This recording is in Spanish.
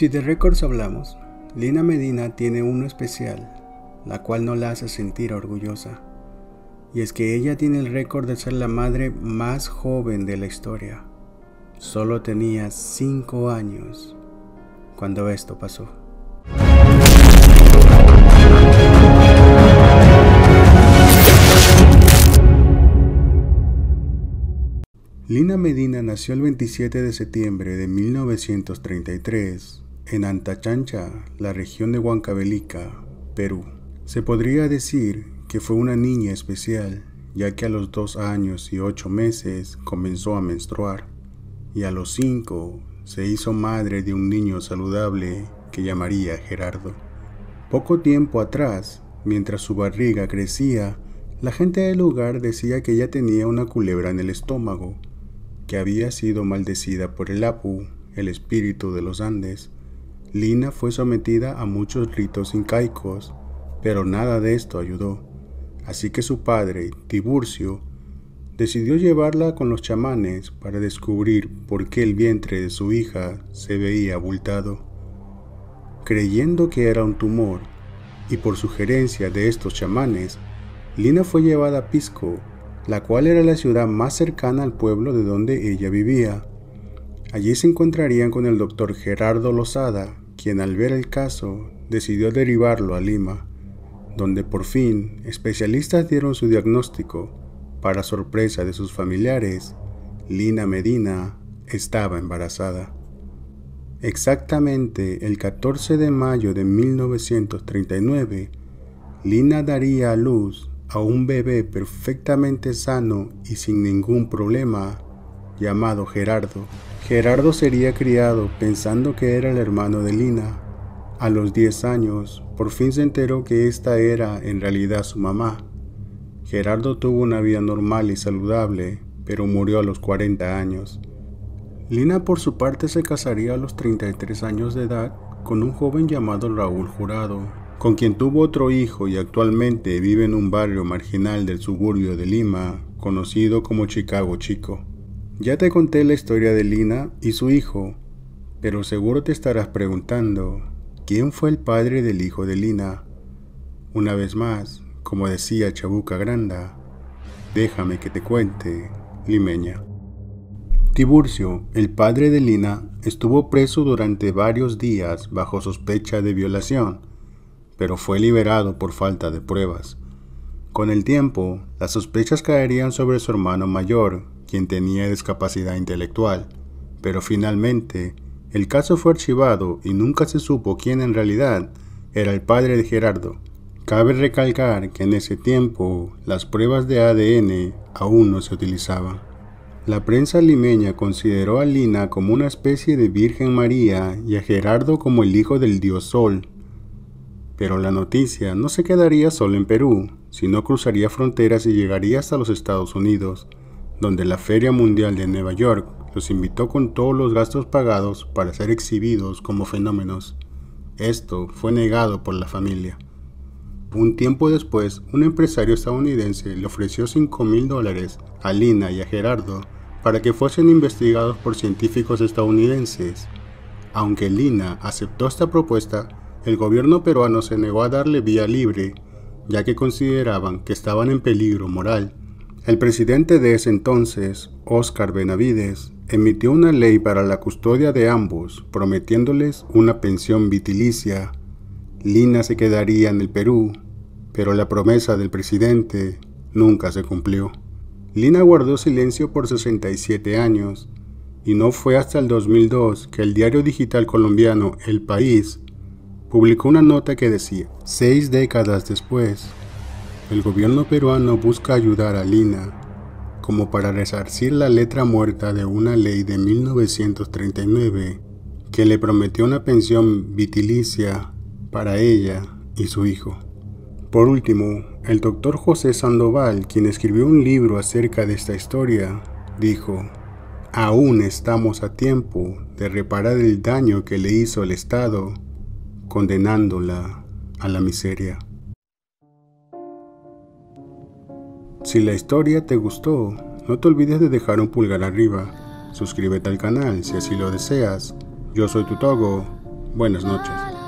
Si de récords hablamos, Lina Medina tiene uno especial, la cual no la hace sentir orgullosa. Y es que ella tiene el récord de ser la madre más joven de la historia. Solo tenía 5 años cuando esto pasó. Lina Medina nació el 27 de septiembre de 1933 en Antachancha, la región de Huancavelica, Perú. Se podría decir que fue una niña especial, ya que a los dos años y ocho meses comenzó a menstruar, y a los cinco se hizo madre de un niño saludable que llamaría Gerardo. Poco tiempo atrás, mientras su barriga crecía, la gente del lugar decía que ella tenía una culebra en el estómago, que había sido maldecida por el Apu, el espíritu de los Andes. Lina fue sometida a muchos ritos incaicos, pero nada de esto ayudó. Así que su padre, Tiburcio, decidió llevarla con los chamanes para descubrir por qué el vientre de su hija se veía abultado. Creyendo que era un tumor, y por sugerencia de estos chamanes, Lina fue llevada a Pisco, la cual era la ciudad más cercana al pueblo de donde ella vivía. Allí se encontrarían con el doctor Gerardo Lozada, quien al ver el caso decidió derivarlo a Lima, donde por fin especialistas dieron su diagnóstico. Para sorpresa de sus familiares, Lina Medina estaba embarazada. Exactamente el 14 de mayo de 1939, Lina daría a luz a un bebé perfectamente sano y sin ningún problema llamado Gerardo. Gerardo sería criado pensando que era el hermano de Lina. A los 10 años, por fin se enteró que esta era en realidad su mamá. Gerardo tuvo una vida normal y saludable, pero murió a los 40 años. Lina por su parte se casaría a los 33 años de edad con un joven llamado Raúl Jurado, con quien tuvo otro hijo y actualmente vive en un barrio marginal del suburbio de Lima, conocido como Chicago Chico. Ya te conté la historia de Lina y su hijo, pero seguro te estarás preguntando, ¿quién fue el padre del hijo de Lina? Una vez más, como decía Chabuca Granda, déjame que te cuente, limeña. Tiburcio, el padre de Lina, estuvo preso durante varios días bajo sospecha de violación, pero fue liberado por falta de pruebas. Con el tiempo, las sospechas caerían sobre su hermano mayor, quien tenía discapacidad intelectual, pero finalmente el caso fue archivado y nunca se supo quién en realidad era el padre de Gerardo. Cabe recalcar que en ese tiempo las pruebas de ADN aún no se utilizaban. La prensa limeña consideró a Lina como una especie de Virgen María y a Gerardo como el hijo del dios Sol, pero la noticia no se quedaría solo en Perú, sino cruzaría fronteras y llegaría hasta los Estados Unidos, donde la Feria Mundial de Nueva York los invitó con todos los gastos pagados para ser exhibidos como fenómenos. Esto fue negado por la familia. Un tiempo después, un empresario estadounidense le ofreció 5 mil dólares a Lina y a Gerardo para que fuesen investigados por científicos estadounidenses. Aunque Lina aceptó esta propuesta, el gobierno peruano se negó a darle vía libre, ya que consideraban que estaban en peligro moral. El presidente de ese entonces, Óscar Benavides, emitió una ley para la custodia de ambos, prometiéndoles una pensión vitilicia. Lina se quedaría en el Perú, pero la promesa del presidente nunca se cumplió. Lina guardó silencio por 67 años, y no fue hasta el 2002 que el diario digital colombiano El País publicó una nota que decía, seis décadas después, el gobierno peruano busca ayudar a Lina como para resarcir la letra muerta de una ley de 1939 que le prometió una pensión vitilicia para ella y su hijo. Por último, el doctor José Sandoval, quien escribió un libro acerca de esta historia, dijo, aún estamos a tiempo de reparar el daño que le hizo el Estado condenándola a la miseria. Si la historia te gustó, no te olvides de dejar un pulgar arriba. Suscríbete al canal si así lo deseas. Yo soy tu Togo. Buenas noches.